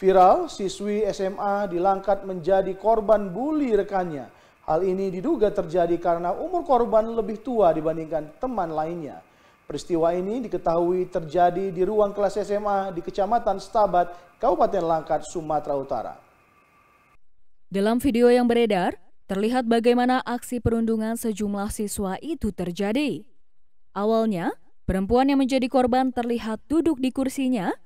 Viral, siswi SMA di Langkat menjadi korban bully rekannya. Hal ini diduga terjadi karena umur korban lebih tua dibandingkan teman lainnya. Peristiwa ini diketahui terjadi di ruang kelas SMA di Kecamatan Stabat, Kabupaten Langkat, Sumatera Utara. Dalam video yang beredar, terlihat bagaimana aksi perundungan sejumlah siswa itu terjadi. Awalnya, perempuan yang menjadi korban terlihat duduk di kursinya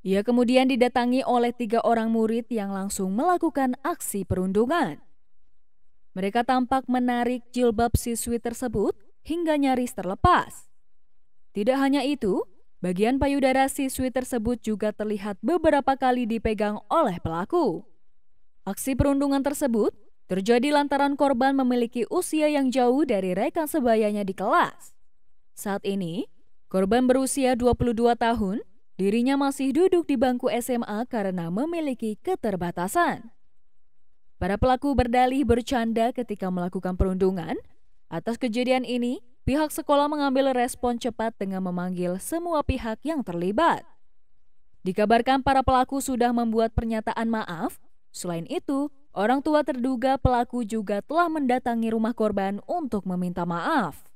ia kemudian didatangi oleh tiga orang murid yang langsung melakukan aksi perundungan. Mereka tampak menarik jilbab siswi tersebut hingga nyaris terlepas. Tidak hanya itu, bagian payudara siswi tersebut juga terlihat beberapa kali dipegang oleh pelaku. Aksi perundungan tersebut terjadi lantaran korban memiliki usia yang jauh dari rekan sebayanya di kelas. Saat ini, korban berusia 22 tahun Dirinya masih duduk di bangku SMA karena memiliki keterbatasan. Para pelaku berdalih bercanda ketika melakukan perundungan. Atas kejadian ini, pihak sekolah mengambil respon cepat dengan memanggil semua pihak yang terlibat. Dikabarkan para pelaku sudah membuat pernyataan maaf. Selain itu, orang tua terduga pelaku juga telah mendatangi rumah korban untuk meminta maaf.